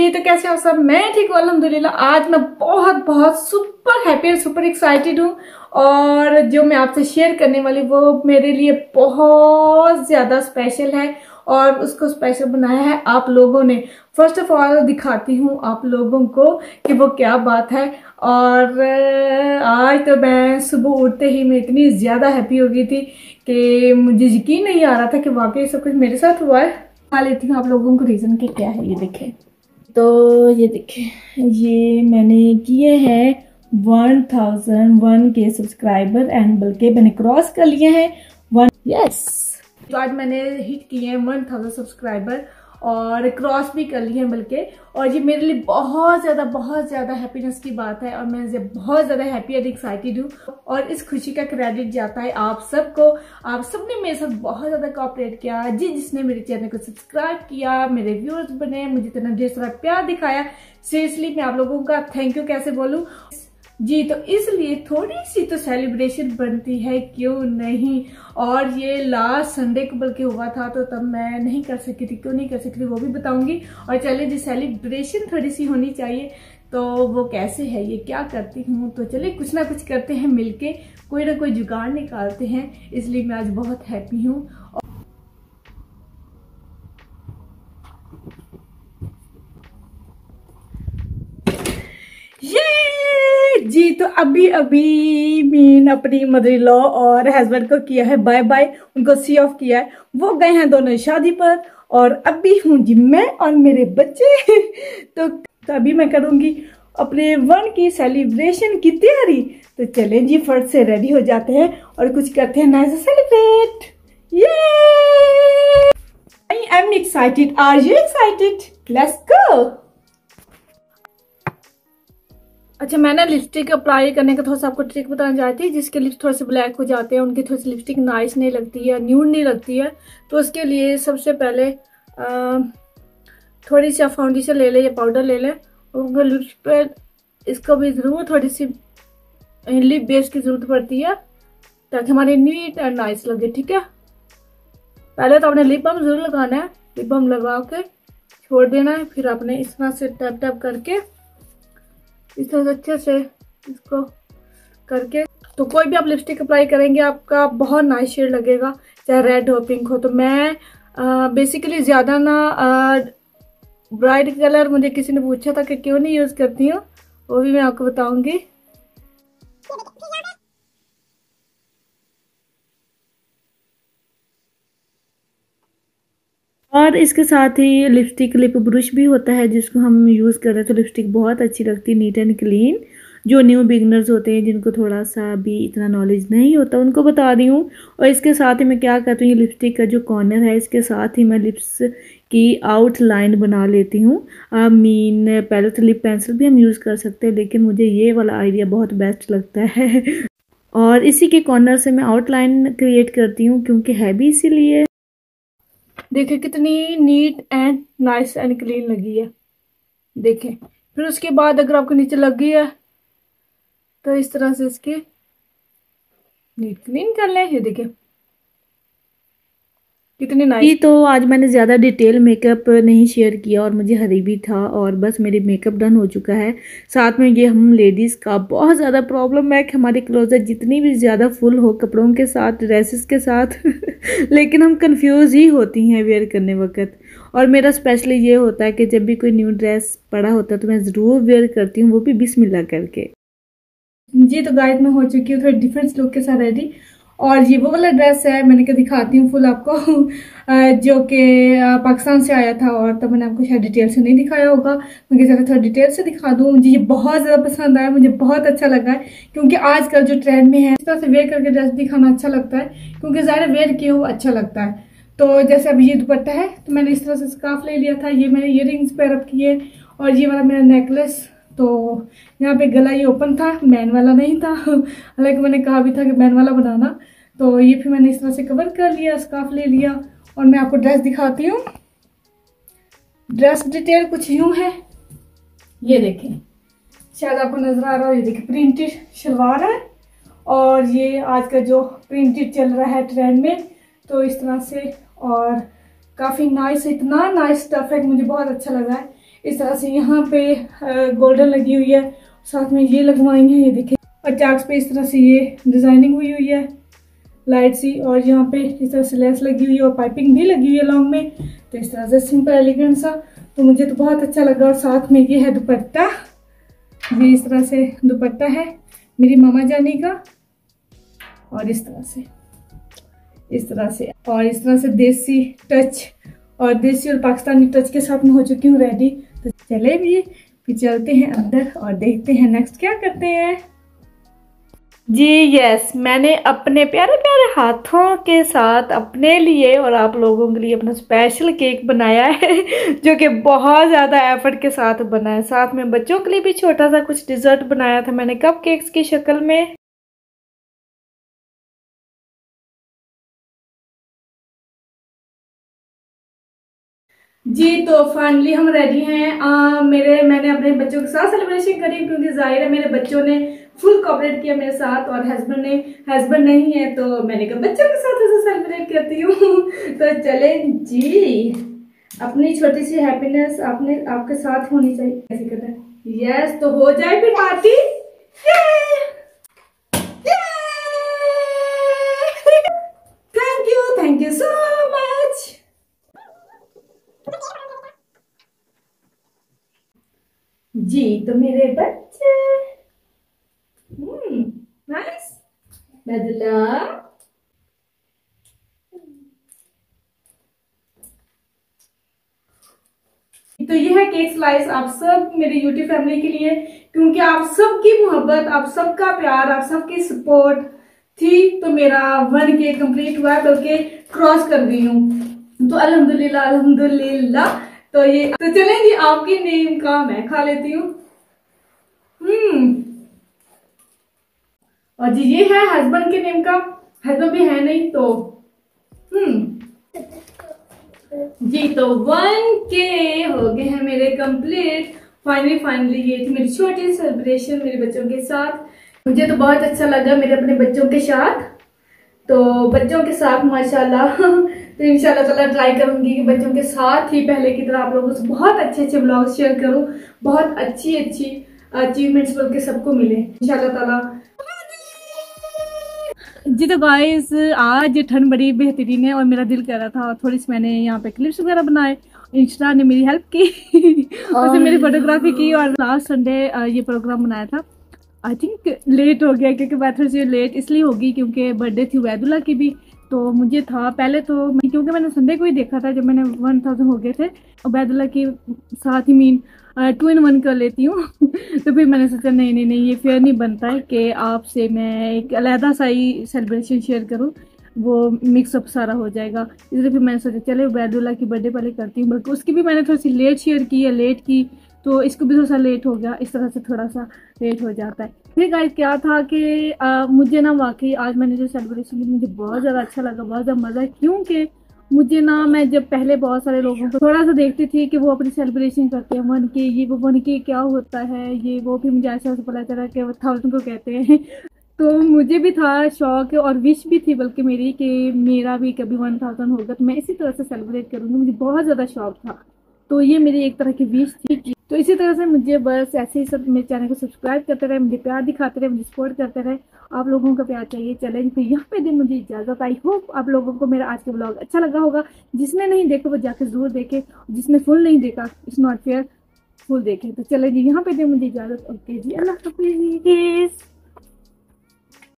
जी तो कैसे हो सब? मैं ठीक हूँ अलहमदुल्ला आज मैं बहुत बहुत सुपर हैप्पी और सुपर एक्साइटेड हूँ और जो मैं आपसे शेयर करने वाली वो मेरे लिए बहुत ज़्यादा स्पेशल है और उसको स्पेशल बनाया है आप लोगों ने। फ़र्स्ट ऑफ़ ऑल दिखाती हूँ आप लोगों को कि वो क्या बात है और आज तो मैं सुबह उठते ही मैं इतनी ज़्यादा हैप्पी हो गई थी कि मुझे यकीन नहीं आ रहा था कि वाकई सब कुछ मेरे साथ हुआ है। खा लेती हूँ आप लोगों को रीज़न कि क्या है, ये देखें। तो ये देखें ये मैंने किए हैं one thousand one K subscriber and बल्कि मैंने क्रॉस कर लिए हैं। वन यस तो आज मैंने हिट किए हैं वन थाउज़ेंड सब्सक्राइबर और क्रॉस भी कर लिए हैं बल्कि। और ये मेरे लिए बहुत ज़्यादा बहुत ज़्यादा हैप्पीनेस की बात है और मैं बहुत ज़्यादा हैप्पी और एक्साइटेड हूँ। और इस खुशी का क्रेडिट जाता है आप सबको। आप सबने मेरे साथ बहुत ज़्यादा कॉपरेट किया। जी, जिसने मेरे चैनल को सब्सक्राइब किया, मेरे व्यूअर्स बने, मुझे इतना ढेर सारा प्यार दिखाया। सीरियसली मैं आप लोगों का थैंक यू कैसे बोलूँ? जी तो इसलिए थोड़ी सी तो सेलिब्रेशन बनती है, क्यों नहीं? और ये लास्ट संडे को बल्कि हुआ था तो तब मैं नहीं कर सकी थी, क्यों नहीं कर सकी थी, वो भी बताऊँगी। और चलिए जी सेलिब्रेशन थोड़ी सी होनी चाहिए तो वो कैसे है, ये क्या करती हूँ? तो चलिए कुछ ना कुछ करते हैं मिलके, कोई ना कोई जुगाड़ निकालते हैं, इसलिए मैं आज बहुत हैप्पी हूँ। जी तो अभी अभी मीन अपनी मदर लॉ और हस्बैंड को किया है बाय बाय उनको सी ऑफ़ किया है। वो गए हैं दोनों शादी पर और अभी हूँ जी मैं और मेरे बच्चे। तो, तो अभी मैं करूँगी अपने वन की सेलिब्रेशन की तैयारी। तो चलें जी फ़र्स्ट से रेडी हो जाते हैं और कुछ करते हैं नाइस सेलिब्रेट ये I am excited are you excited let's go अच्छा मैंने लिपस्टिक अप्लाई करने का थोड़ा सा आपको ट्रिक बताना चाहती थी, जिसके लिप्स थोड़े से ब्लैक हो जाते हैं, उनकी थोड़ी सी लिपस्टिक नाइस नहीं लगती है न्यूड नहीं लगती है तो उसके लिए सबसे पहले थोड़ी सी फाउंडेशन ले लें या पाउडर ले लें उनके लिप्स पर इसको भी ज़रूर थोड़ी सी लिप बेस की ज़रूरत पड़ती है, ताकि हमारी नीट एंड नाइस लगे, ठीक है? पहले तो आपने लिप बम ज़रूर लगाना है लिप बम लगा के छोड़ देना है, फिर आपने इस तरह से टैप टैप करके इस तरह से अच्छे से इसको करके। तो कोई भी आप लिपस्टिक अप्लाई करेंगे, आपका बहुत नाइस शेड लगेगा, चाहे रेड हो पिंक हो। तो मैं बेसिकली ज़्यादा ना ब्राइट कलर मुझे किसी ने पूछा था कि क्यों नहीं यूज़ करती हूँ, वो भी मैं आपको बताऊँगी। और इसके साथ ही लिपस्टिक लिप ब्रश भी होता है, जिसको हम यूज़ कर रहे हैं तो लिपस्टिक बहुत अच्छी लगती है नीट एंड क्लीन जो न्यू बिगनर्स होते हैं, जिनको थोड़ा सा भी इतना नॉलेज नहीं होता, उनको बता रही हूँ। और इसके साथ ही मैं क्या करती हूँ, ये लिपस्टिक का जो कॉर्नर है, इसके साथ ही मैं लिप्स की आउटलाइन बना लेती हूँ। मीन पहले तो लिप पेंसिल भी हम यूज़ कर सकते हैं, लेकिन मुझे ये वाला आइडिया बहुत बेस्ट लगता है। और इसी के कॉर्नर से मैं आउटलाइन क्रिएट करती हूँ, क्योंकि है भी इसीलिए। देखिए कितनी neat and nice and clean लगी है। देखें। फिर उसके बाद अगर आपको नीचे लग गई है तो इस तरह से इसके नीट क्लीन कर लें। ये देखें। कितने नाइस तो आज मैंने ज़्यादा डिटेल मेकअप नहीं शेयर किया और मुझे हरी भी था और बस मेरी मेकअप डन हो चुका है। साथ में ये हम लेडीज़ का बहुत ज़्यादा प्रॉब्लम है कि हमारी क्लोजर जितनी भी ज़्यादा फुल हो, कपड़ों के साथ ड्रेसेस के साथ। लेकिन हम कंफ्यूज ही होती हैं वेयर करने वक्त। और मेरा स्पेशली ये होता है कि जब भी कोई न्यू ड्रेस पड़ा होता है तो मैं ज़रूर वेयर करती हूँ, वो भी बिस्मिल्लाह करके। जी तो गाइड में हो चुकी हूँ थोड़ी डिफरेंट लुक के साथ रेडी और ये वो वाला ड्रेस है, मैंने कहा दिखाती हूँ फुल आपको। जो कि पाकिस्तान से आया था और तब मैंने आपको शायद डिटेल से नहीं दिखाया होगा। मैं ज़्यादा थोड़ा डिटेल से दिखा दूँ। मुझे ये बहुत ज़्यादा पसंद आया, मुझे बहुत अच्छा लगा है, क्योंकि आजकल जो ट्रेंड में है, इस तरह से वेयर करके ड्रेस दिखाना अच्छा लगता है, क्योंकि ज़्यादा वेयर किए हुआ अच्छा लगता है। तो जैसे अब ये दुपट्टा है तो मैंने इस तरह से स्काफ ले लिया था, ये मैंने इयर रिंग्स पैरअप किए और ये वाला मेरा नेकलेस तो यहाँ पे गला ये ओपन था मैन वाला नहीं था। हालाँकि मैंने कहा भी था कि मैन वाला बनाना। तो ये फिर मैंने इस तरह से कवर कर लिया स्काफ ले लिया और मैं आपको ड्रेस दिखाती हूँ। ड्रेस डिटेल कुछ यूँ है। ये देखें। शायद आपको नज़र आ रहा हो, ये देखिए प्रिंटेड शलवार है और ये आज का जो प्रिंटेड चल रहा है ट्रेंड में तो इस तरह से और काफ़ी नाइस इतना नाइस स्टफ़ है कि मुझे बहुत अच्छा लगा है। इस तरह से यहाँ पे गोल्डन लगी हुई है। साथ में ये लगवाई है ये देखें। और चाक्स पे इस तरह से ये डिज़ाइनिंग हुई हुई है। लाइट सी और यहाँ पे इस तरह से लेस लगी हुई है और पाइपिंग भी लगी हुई है लॉन्ग में। तो इस तरह से सिंपल एलिगेंट सा। तो मुझे तो बहुत अच्छा लगा और साथ में ये है दुपट्टा। ये इस तरह से दुपट्टा है, मेरी मामा जानी का। और इस तरह से, इस तरह से। और इस तरह से देसी टच और देसी और पाकिस्तानी टच के साथ में हो चुकी हूँ रेडी चले भी, फिर चलते हैं अंदर और देखते हैं नेक्स्ट क्या करते हैं। जी यस मैंने अपने प्यारे प्यारे हाथों के साथ अपने लिए और आप लोगों के लिए अपना स्पेशल केक बनाया है, जो कि बहुत ज़्यादा एफर्ट के साथ बना है। साथ में बच्चों के लिए भी छोटा सा कुछ डिज़र्ट बनाया था मैंने कप केक्स की शक्ल में। जी तो फाइनली हम रेडी हैं। आ, मेरे मैंने अपने बच्चों के साथ सेलिब्रेशन करी क्योंकि ज़ाहिर है मेरे बच्चों ने फुल कॉपरेट किया मेरे साथ और हस्बैंड ने हस्बैंड नहीं है तो मैंने कहा बच्चों के साथ ऐसे सेलिब्रेट करती हूँ। तो चले जी अपनी छोटी सी हैप्पीनेस आपने आपके साथ होनी चाहिए। कैसे करना यस तो हो जाए फिर party thank you thank you so much जी तो मेरे बच्चे। हम्म नाइस बदला। तो ये है केक स्लाइस आप सब मेरे यूट्यूब फैमिली के लिए, क्योंकि आप सबकी मोहब्बत, आप सबका प्यार, आप सबकी सपोर्ट थी तो मेरा वन के कंप्लीट हुआ बल्कि क्रॉस कर गई हूँ। तो अल्हम्दुलिल्लाह अल्हम्दुलिल्लाह। तो ये तो चलेंगे आपके नेम का मैं खा लेती हूँ। हम्म। और जी, ये है हस्बैंड के नेम का। हस्बैंड भी है नहीं तो हम्म। जी तो वन के हो गए हैं मेरे कंप्लीट फाइनली फाइनली ये थी मेरी छोटी सेलिब्रेशन मेरे बच्चों के साथ। मुझे तो बहुत अच्छा लगा मेरे अपने बच्चों के साथ। तो बच्चों के साथ माशाल्लाह। तो इंशाल्लाह ताला ट्राई करूँगी कि बच्चों के साथ ही पहले की तरह आप लोगों से बहुत अच्छे अच्छे ब्लॉग शेयर करूँ बहुत अच्छी अच्छी अचीवमेंट्स बल्कि सबको मिले इंशाल्लाह ताला जी तो गाइस आज ठंड बड़ी बेहतरीन है और मेरा दिल कर रहा था थोड़ी सी मैंने यहाँ पे क्लिप्स वगैरह बनाए इंस्टा ने मेरी हेल्प की उसे मेरी फोटोग्राफी की और लास्ट संडे ये प्रोग्राम बनाया था। आई थिंक लेट हो गया, क्योंकि मैं थोड़ी सी लेट इसलिए होगी क्योंकि बर्थडे थी वैदुल्ला की भी तो मुझे था। पहले तो मैं, क्योंकि मैंने संडे को ही देखा था जब मैंने वन थाउज़ेंड हो गए थे वैदुल्ला के साथ ही मीन टू इन वन कर लेती हूँ। तो फिर मैंने सोचा, नहीं नहीं नहीं, ये फेयर नहीं बनता है कि आपसे मैं एक अलहदा सा ही सेलिब्रेशन शेयर करूँ, वो मिक्सअप सारा हो जाएगा। इसलिए फिर मैंने सोचा, चले बैदुल्ला की बर्थडे पहले करती हूँ। बल्कि उसकी भी मैंने थोड़ी सी लेट शेयर की या लेट की तो इसको भी थोड़ा सा लेट हो गया, इस तरह से थोड़ा सा लेट हो जाता है। फिर गाइस क्या था कि मुझे ना वाकई आज मैंने जो सेलिब्रेशन की, मुझे बहुत ज़्यादा अच्छा लगा, बहुत ज़्यादा मज़ा क्योंकि मुझे ना, मैं जब पहले बहुत सारे लोगों को थोड़ा सा देखती थी कि वो अपनी सेलिब्रेशन करते हैं, वन के ये, वो वन के क्या होता है, ये, वो भी मुझे ऐसा ऐसा पता चला कि वो थाउज़ेंड को कहते हैं। तो मुझे भी था शौक और विश भी थी, बल्कि मेरी कि मेरा भी कभी वन थाउज़ेंड होगा तो मैं इसी तरह से सेलिब्रेट करूँगी। मुझे बहुत ज़्यादा शौक था। तो ये मेरी एक तरह की विश थी तो इसी तरह से मुझे बस ऐसे ही सब मेरे चैनल को सब्सक्राइब करते रहे, मुझे प्यार दिखाते रहे, मुझे सपोर्ट करते रहे। आप लोगों का प्यार चाहिए चैलेंज तो यहाँ पे दिन मुझे इजाज़त आई होप आप लोगों को मेरा आज का ब्लॉग अच्छा लगा होगा। जिसने नहीं देखा, वो जाकर ज़रूर देखे। जिसने फुल नहीं देखा इट्स नॉट फेयर फुल देखे। तो चले जी, यहाँ पे दे मुझे इजाज़त। ओके जी, अल्लाह हाफिज़।